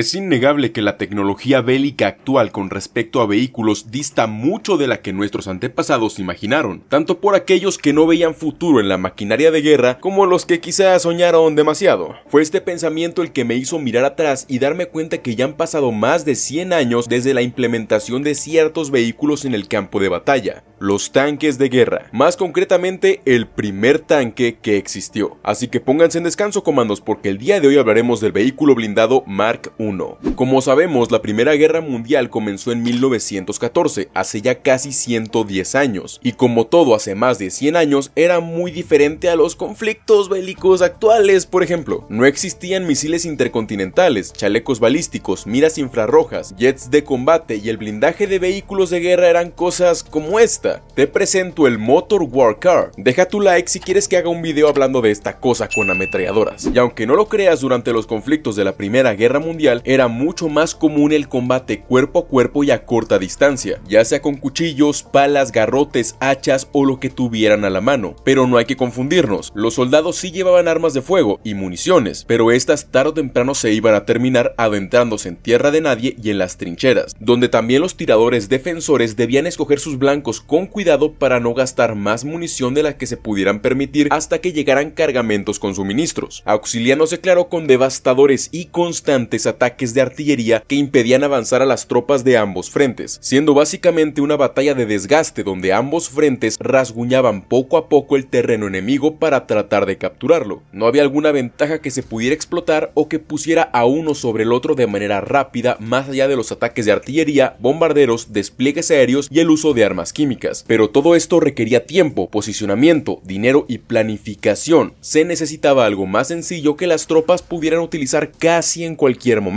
Es innegable que la tecnología bélica actual con respecto a vehículos dista mucho de la que nuestros antepasados imaginaron, tanto por aquellos que no veían futuro en la maquinaria de guerra como los que quizás soñaron demasiado. Fue este pensamiento el que me hizo mirar atrás y darme cuenta que ya han pasado más de 100 años desde la implementación de ciertos vehículos en el campo de batalla, los tanques de guerra, más concretamente el primer tanque que existió. Así que pónganse en descanso comandos porque el día de hoy hablaremos del vehículo blindado Mark I. Como sabemos, la Primera Guerra Mundial comenzó en 1914, hace ya casi 110 años, y como todo hace más de 100 años, era muy diferente a los conflictos bélicos actuales, por ejemplo. No existían misiles intercontinentales, chalecos balísticos, miras infrarrojas, jets de combate y el blindaje de vehículos de guerra eran cosas como esta te presento el Motor War Car. Deja tu like si quieres que haga un video hablando de esta cosa con ametralladoras. Y aunque no lo creas, durante los conflictos de la Primera Guerra Mundial era mucho más común el combate cuerpo a cuerpo y a corta distancia, ya sea con cuchillos, palas, garrotes, hachas o lo que tuvieran a la mano. Pero no hay que confundirnos, los soldados sí llevaban armas de fuego y municiones, pero estas tarde o temprano se iban a terminar adentrándose en tierra de nadie y en las trincheras, donde también los tiradores defensores debían escoger sus blancos con cuidado para no gastar más munición de la que se pudieran permitir hasta que llegaran cargamentos con suministros, auxiliándose claro con devastadores y constantes ataques de artillería que impedían avanzar a las tropas de ambos frentes, siendo básicamente una batalla de desgaste donde ambos frentes rasguñaban poco a poco el terreno enemigo para tratar de capturarlo. No había alguna ventaja que se pudiera explotar o que pusiera a uno sobre el otro de manera rápida más allá de los ataques de artillería, bombarderos, despliegues aéreos y el uso de armas químicas pero todo esto requería tiempo, posicionamiento, dinero y planificación. Se necesitaba algo más sencillo que las tropas pudieran utilizar casi en cualquier momento.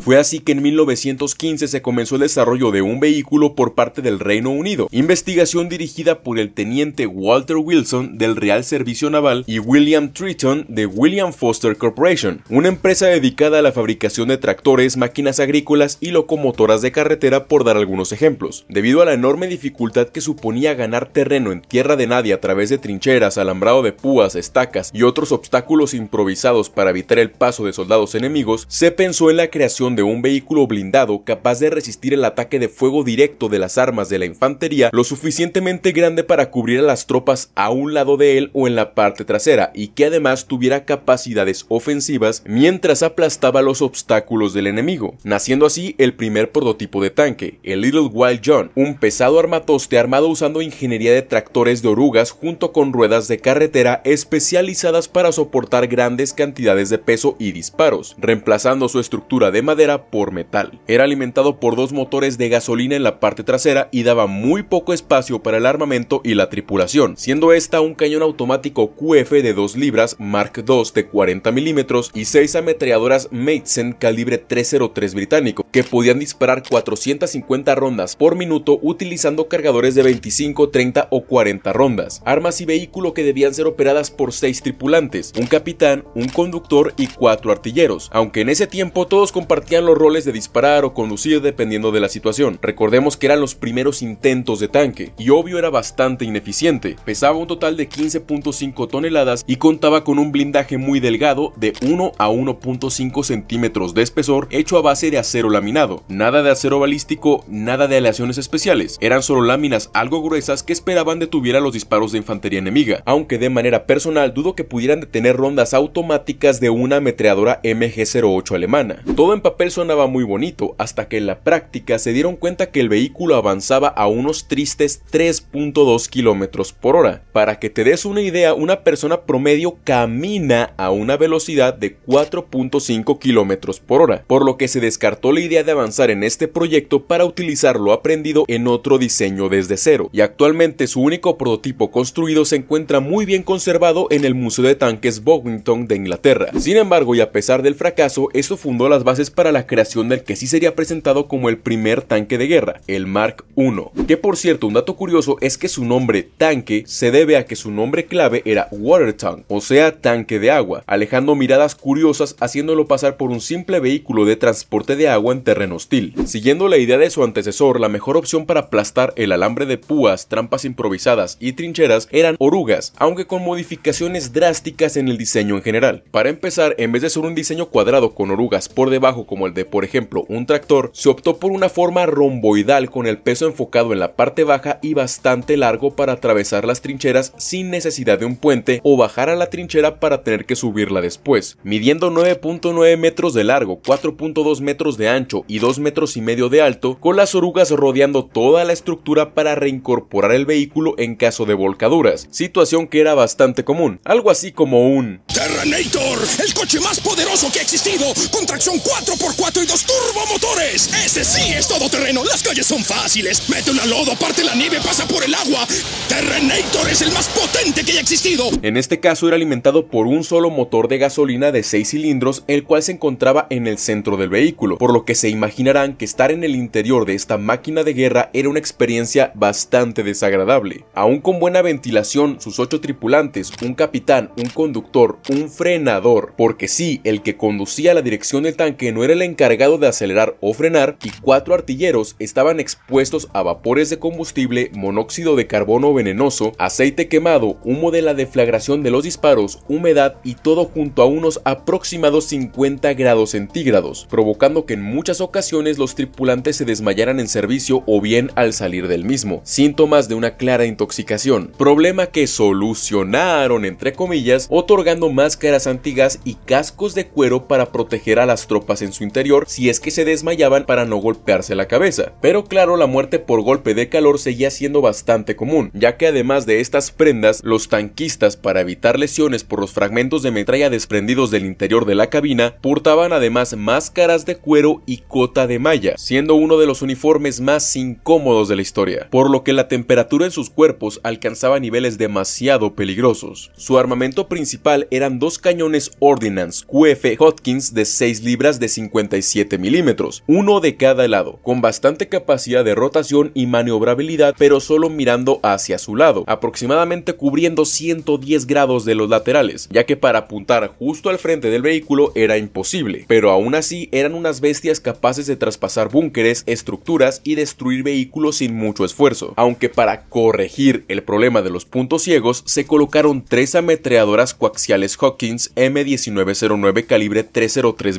Fue así que en 1915 se comenzó el desarrollo de un vehículo por parte del Reino Unido, investigación dirigida por el teniente Walter Wilson del Real Servicio Naval y William Triton de William Foster Corporation, una empresa dedicada a la fabricación de tractores, máquinas agrícolas y locomotoras de carretera por dar algunos ejemplos. Debido a la enorme dificultad que suponía ganar terreno en tierra de nadie a través de trincheras, alambrado de púas, estacas y otros obstáculos improvisados para evitar el paso de soldados enemigos, se pensó en la creación de un vehículo blindado capaz de resistir el ataque de fuego directo de las armas de la infantería lo suficientemente grande para cubrir a las tropas a un lado de él o en la parte trasera y que además tuviera capacidades ofensivas mientras aplastaba los obstáculos del enemigo, naciendo así el primer prototipo de tanque, el Little Wild John, un pesado armatoste armado usando ingeniería de tractores de orugas junto con ruedas de carretera especializadas para soportar grandes cantidades de peso y disparos, reemplazando su estructura de madera por metal. Era alimentado por dos motores de gasolina en la parte trasera y daba muy poco espacio para el armamento y la tripulación, siendo esta un cañón automático QF de 2 libras Mark II de 40 milímetros y 6 ametralladoras Madsen calibre 303 británico, que podían disparar 450 rondas por minuto utilizando cargadores de 25, 30 o 40 rondas, armas y vehículo que debían ser operadas por 6 tripulantes, un capitán, un conductor y 4 artilleros, aunque en ese tiempo todos compartían los roles de disparar o conducir dependiendo de la situación. Recordemos que eran los primeros intentos de tanque, y obvio era bastante ineficiente, pesaba un total de 15.5 toneladas y contaba con un blindaje muy delgado de 1 a 1.5 centímetros de espesor hecho a base de acero laminado, nada de acero balístico, nada de aleaciones especiales, eran solo láminas algo gruesas que esperaban detuviera los disparos de infantería enemiga, aunque de manera personal dudo que pudieran detener rondas automáticas de una ametralladora MG-08 alemana. Todo en papel sonaba muy bonito, hasta que en la práctica se dieron cuenta que el vehículo avanzaba a unos tristes 3.2 km por hora. Para que te des una idea, una persona promedio camina a una velocidad de 4.5 km por hora, por lo que se descartó la idea de avanzar en este proyecto para utilizar lo aprendido en otro diseño desde cero, y actualmente su único prototipo construido se encuentra muy bien conservado en el Museo de Tanques Bovington de Inglaterra. Sin embargo, y a pesar del fracaso, esto fundó las bases para la creación del que sí sería presentado como el primer tanque de guerra, el Mark I. Que por cierto, un dato curioso es que su nombre tanque se debe a que su nombre clave era Water Tank, o sea, tanque de agua, alejando miradas curiosas haciéndolo pasar por un simple vehículo de transporte de agua en terreno hostil. Siguiendo la idea de su antecesor, la mejor opción para aplastar el alambre de púas, trampas improvisadas y trincheras eran orugas, aunque con modificaciones drásticas en el diseño en general. Para empezar, en vez de ser un diseño cuadrado con orugas por debajo como el de por ejemplo un tractor, se optó por una forma romboidal con el peso enfocado en la parte baja y bastante largo para atravesar las trincheras sin necesidad de un puente o bajar a la trinchera para tener que subirla después. Midiendo 9.9 metros de largo, 4.2 metros de ancho y 2 metros y medio de alto, con las orugas rodeando toda la estructura para reincorporar el vehículo en caso de volcaduras, situación que era bastante común, algo así como un Terrenator, el coche más poderoso que ha existido, con tracción 4x4 y dos turbomotores. Este sí es todoterreno, las calles son fáciles, mete una lodo, parte la nieve, pasa por el agua. Terrenator es el más potente que haya existido. En este caso era alimentado por un solo motor de gasolina de 6 cilindros, el cual se encontraba en el centro del vehículo, por lo que se imaginarán que estar en el interior de esta máquina de guerra era una experiencia bastante desagradable. Aún con buena ventilación, sus ocho tripulantes, un capitán, un conductor, un frenador, porque sí, el que conducía la dirección del tanque no era el encargado de acelerar o frenar, y cuatro artilleros estaban expuestos a vapores de combustible, monóxido de carbono venenoso, aceite quemado, humo de la deflagración de los disparos, humedad y todo junto a unos aproximados 50 grados centígrados, provocando que en muchas ocasiones los tripulantes se desmayaran en servicio o bien al salir del mismo, síntomas de una clara intoxicación, problema que solucionaron entre comillas, otorgando máscaras antigas y cascos de cuero para proteger a las tropas en su interior si es que se desmayaban para no golpearse la cabeza. Pero claro, la muerte por golpe de calor seguía siendo bastante común, ya que además de estas prendas, los tanquistas para evitar lesiones por los fragmentos de metralla desprendidos del interior de la cabina, portaban además máscaras de cuero y cota de malla, siendo uno de los uniformes más incómodos de la historia, por lo que la temperatura en sus cuerpos alcanzaba niveles demasiado peligrosos. Su armamento principal eran dos cañones Ordnance QF Hotkins de 6 libras de 57 milímetros, uno de cada lado, con bastante capacidad de rotación y maniobrabilidad, pero solo mirando hacia su lado, aproximadamente cubriendo 110 grados de los laterales, ya que para apuntar justo al frente del vehículo era imposible, pero aún así eran unas bestias capaces de traspasar búnkeres, estructuras y destruir vehículos sin mucho esfuerzo, aunque para corregir el problema de los puntos ciegos se colocaron tres ametralladoras coaxiales Hawkins M1909 calibre 303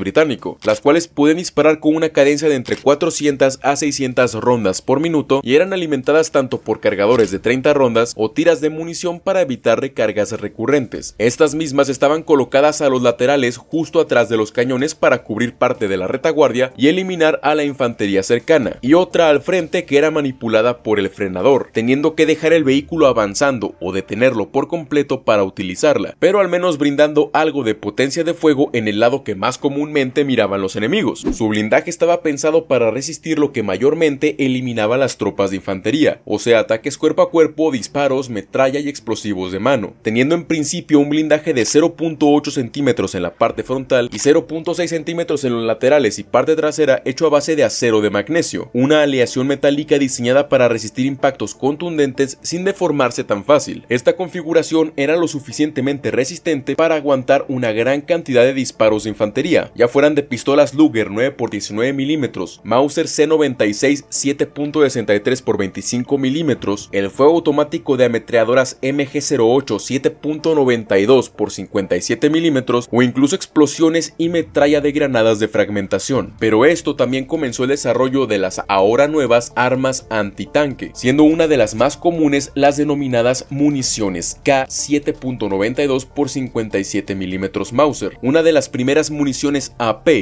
las cuales pueden disparar con una cadencia de entre 400 a 600 rondas por minuto y eran alimentadas tanto por cargadores de 30 rondas o tiras de munición para evitar recargas recurrentes. Estas mismas estaban colocadas a los laterales justo atrás de los cañones para cubrir parte de la retaguardia y eliminar a la infantería cercana, y otra al frente que era manipulada por el frenador, teniendo que dejar el vehículo avanzando o detenerlo por completo para utilizarla, pero al menos brindando algo de potencia de fuego en el lado que más comúnmente miraban los enemigos. Su blindaje estaba pensado para resistir lo que mayormente eliminaba las tropas de infantería, o sea, ataques cuerpo a cuerpo, disparos, metralla y explosivos de mano, teniendo en principio un blindaje de 0.8 centímetros en la parte frontal y 0.6 centímetros en los laterales y parte trasera hecho a base de acero de magnesio, una aleación metálica diseñada para resistir impactos contundentes sin deformarse tan fácil. Esta configuración era lo suficientemente resistente para aguantar una gran cantidad de disparos de infantería, ya fueran de pistolas Luger 9 x 19 milímetros, Mauser C96 7.63 x 25 milímetros, el fuego automático de ametralladoras MG08 7.92 x 57 milímetros o incluso explosiones y metralla de granadas de fragmentación. Pero esto también comenzó el desarrollo de las ahora nuevas armas antitanque, siendo una de las más comunes las denominadas municiones K7.92 x 57 milímetros Mauser, una de las primeras municiones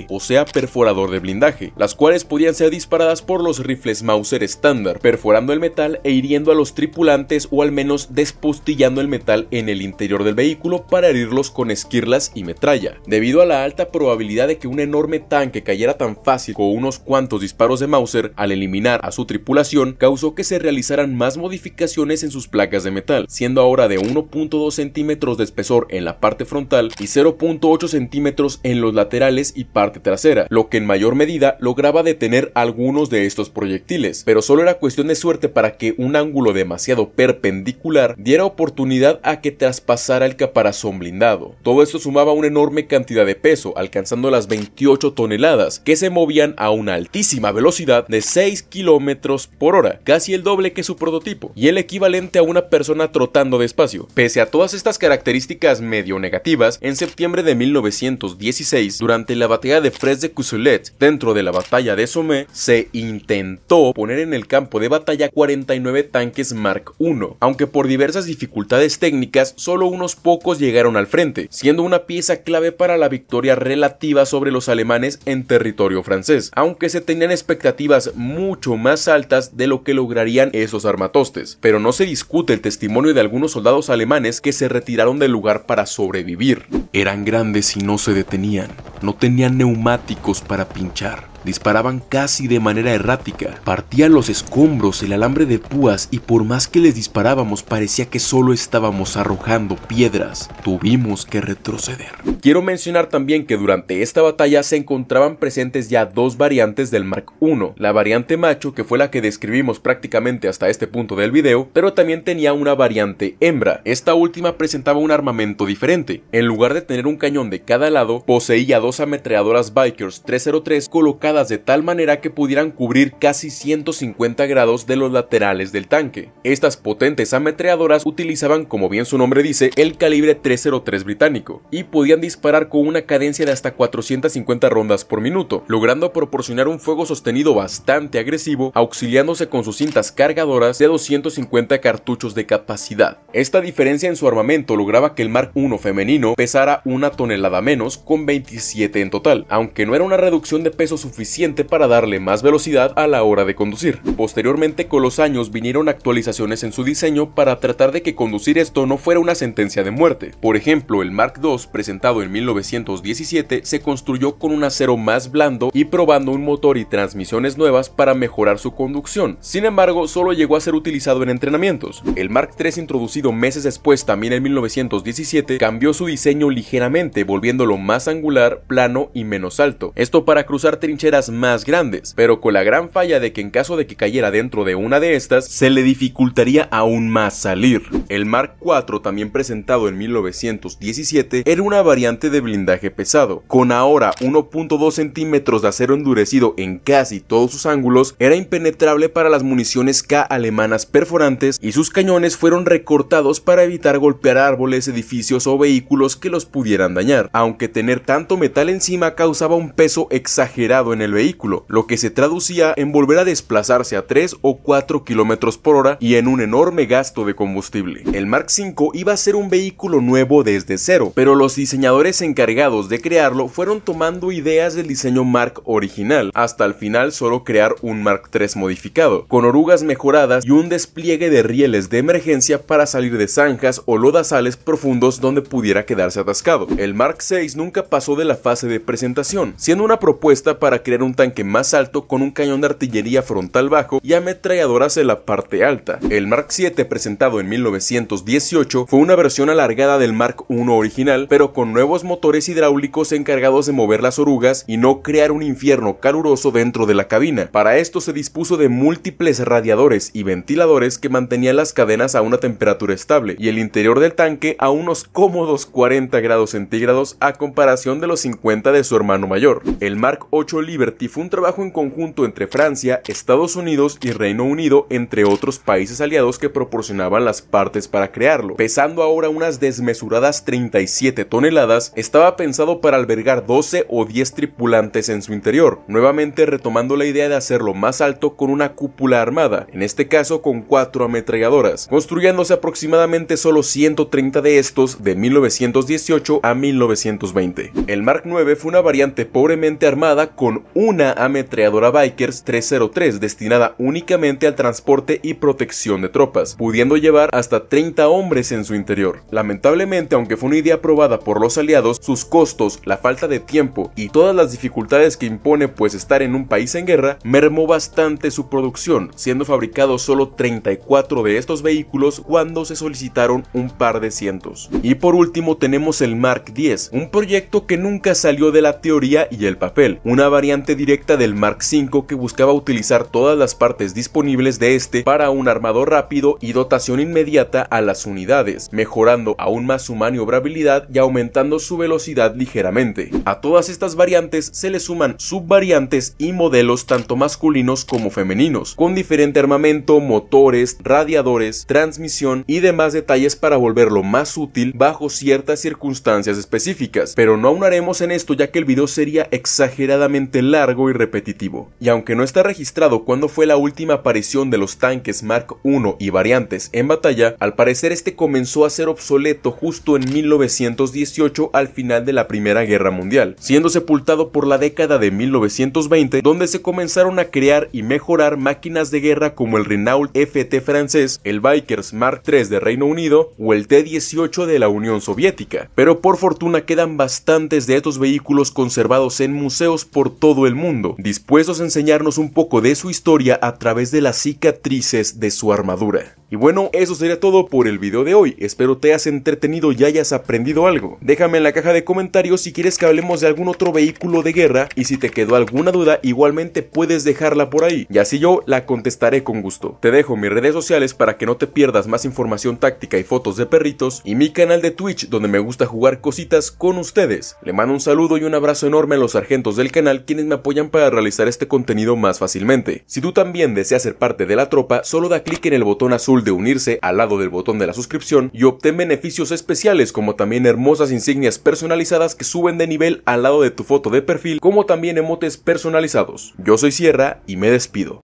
O sea perforador de blindaje, las cuales podían ser disparadas por los rifles Mauser estándar, perforando el metal e hiriendo a los tripulantes o al menos despostillando el metal en el interior del vehículo para herirlos con esquirlas y metralla. Debido a la alta probabilidad de que un enorme tanque cayera tan fácil con unos cuantos disparos de Mauser al eliminar a su tripulación, causó que se realizaran más modificaciones en sus placas de metal, siendo ahora de 1.2 centímetros de espesor en la parte frontal y 0.8 centímetros en los laterales y parte trasera, lo que en mayor medida lograba detener algunos de estos proyectiles, pero solo era cuestión de suerte para que un ángulo demasiado perpendicular diera oportunidad a que traspasara el caparazón blindado. Todo esto sumaba una enorme cantidad de peso, alcanzando las 28 toneladas, que se movían a una altísima velocidad de 6 kilómetros por hora, casi el doble que su prototipo, y el equivalente a una persona trotando despacio. Pese a todas estas características medio negativas, en septiembre de 1916, durante la la batalla de Fres de Cousselet, dentro de la batalla de Somme, se intentó poner en el campo de batalla 49 tanques Mark I, aunque por diversas dificultades técnicas solo unos pocos llegaron al frente, siendo una pieza clave para la victoria relativa sobre los alemanes en territorio francés, aunque se tenían expectativas mucho más altas de lo que lograrían esos armatostes, pero no se discute el testimonio de algunos soldados alemanes que se retiraron del lugar para sobrevivir. Eran grandes y no se detenían, no tenían neumáticos para pinchar disparaban casi de manera errática, partían los escombros, el alambre de púas y por más que les disparábamos parecía que solo estábamos arrojando piedras. Tuvimos que retroceder. Quiero mencionar también que durante esta batalla se encontraban presentes ya dos variantes del Mark I, la variante macho que fue la que describimos prácticamente hasta este punto del video, pero también tenía una variante hembra. Esta última presentaba un armamento diferente. En lugar de tener un cañón de cada lado, poseía dos ametralladoras Bikers 303 colocadas de tal manera que pudieran cubrir casi 150 grados de los laterales del tanque. Estas potentes ametralladoras utilizaban, como bien su nombre dice, el calibre 303 británico y podían disparar con una cadencia de hasta 450 rondas por minuto, logrando proporcionar un fuego sostenido bastante agresivo, auxiliándose con sus cintas cargadoras de 250 cartuchos de capacidad. Esta diferencia en su armamento lograba que el Mark I femenino pesara una tonelada menos, con 27 en total, aunque no era una reducción de peso suficiente para darle más velocidad a la hora de conducir. Posteriormente con los años vinieron actualizaciones en su diseño para tratar de que conducir esto no fuera una sentencia de muerte. Por ejemplo, el Mark II presentado en 1917 se construyó con un acero más blando y probando un motor y transmisiones nuevas para mejorar su conducción. Sin embargo, solo llegó a ser utilizado en entrenamientos. El Mark III introducido meses después también en 1917 cambió su diseño ligeramente volviéndolo más angular, plano y menos alto. Esto para cruzar trincheras más grandes, pero con la gran falla de que en caso de que cayera dentro de una de estas, se le dificultaría aún más salir. El Mark IV, también presentado en 1917, era una variante de blindaje pesado. Con ahora 1.2 centímetros de acero endurecido en casi todos sus ángulos, era impenetrable para las municiones K alemanas perforantes y sus cañones fueron recortados para evitar golpear árboles, edificios o vehículos que los pudieran dañar, aunque tener tanto metal encima causaba un peso exagerado en el vehículo, lo que se traducía en volver a desplazarse a 3 o 4 kilómetros por hora y en un enorme gasto de combustible. El Mark V iba a ser un vehículo nuevo desde cero, pero los diseñadores encargados de crearlo fueron tomando ideas del diseño Mark original, hasta al final solo crear un Mark III modificado, con orugas mejoradas y un despliegue de rieles de emergencia para salir de zanjas o lodazales profundos donde pudiera quedarse atascado. El Mark VI nunca pasó de la fase de presentación, siendo una propuesta para crear un tanque más alto con un cañón de artillería frontal bajo y ametralladoras en la parte alta. El Mark 7 presentado en 1918 fue una versión alargada del Mark I original, pero con nuevos motores hidráulicos encargados de mover las orugas y no crear un infierno caluroso dentro de la cabina. Para esto se dispuso de múltiples radiadores y ventiladores que mantenían las cadenas a una temperatura estable y el interior del tanque a unos cómodos 40 grados centígrados a comparación de los 50 de su hermano mayor. El Mark 8 Liberty fue un trabajo en conjunto entre Francia, Estados Unidos y Reino Unido, entre otros países aliados que proporcionaban las partes para crearlo. Pesando ahora unas desmesuradas 37 toneladas, estaba pensado para albergar 12 o 10 tripulantes en su interior, nuevamente retomando la idea de hacerlo más alto con una cúpula armada, en este caso con cuatro ametralladoras, construyéndose aproximadamente solo 130 de estos de 1918 a 1920. El Mark 9 fue una variante pobremente armada con una ametralladora Bikers 303 destinada únicamente al transporte y protección de tropas, pudiendo llevar hasta 30 hombres en su interior. Lamentablemente, aunque fue una idea aprobada por los aliados, sus costos, la falta de tiempo y todas las dificultades que impone pues estar en un país en guerra, mermó bastante su producción, siendo fabricados solo 34 de estos vehículos cuando se solicitaron un par de cientos. Y por último tenemos el Mark 10, un proyecto que nunca salió de la teoría y el papel, una variante directa del Mark V que buscaba utilizar todas las partes disponibles de este para un armado rápido y dotación inmediata a las unidades, mejorando aún más su maniobrabilidad y aumentando su velocidad ligeramente. A todas estas variantes se le suman subvariantes y modelos tanto masculinos como femeninos, con diferente armamento, motores, radiadores, transmisión y demás detalles para volverlo más útil bajo ciertas circunstancias específicas, pero no aunaremos en esto ya que el video sería exageradamente largo y repetitivo. Y aunque no está registrado cuándo fue la última aparición de los tanques Mark I y variantes en batalla, al parecer este comenzó a ser obsoleto justo en 1918 al final de la Primera Guerra Mundial, siendo sepultado por la década de 1920 donde se comenzaron a crear y mejorar máquinas de guerra como el Renault FT francés, el Vikers Mark III de Reino Unido o el T-18 de la Unión Soviética. Pero por fortuna quedan bastantes de estos vehículos conservados en museos por el mundo, dispuestos a enseñarnos un poco de su historia a través de las cicatrices de su armadura. Y bueno, eso sería todo por el video de hoy, espero te hayas entretenido y hayas aprendido algo. Déjame en la caja de comentarios si quieres que hablemos de algún otro vehículo de guerra y si te quedó alguna duda igualmente puedes dejarla por ahí y así yo la contestaré con gusto. Te dejo mis redes sociales para que no te pierdas más información táctica y fotos de perritos y mi canal de Twitch donde me gusta jugar cositas con ustedes. Le mando un saludo y un abrazo enorme a los sargentos del canal quienes me apoyan para realizar este contenido más fácilmente. Si tú también deseas ser parte de la tropa, solo da clic en el botón azul de unirse al lado del botón de la suscripción y obtén beneficios especiales como también hermosas insignias personalizadas que suben de nivel al lado de tu foto de perfil como también emotes personalizados. Yo soy Sierra y me despido.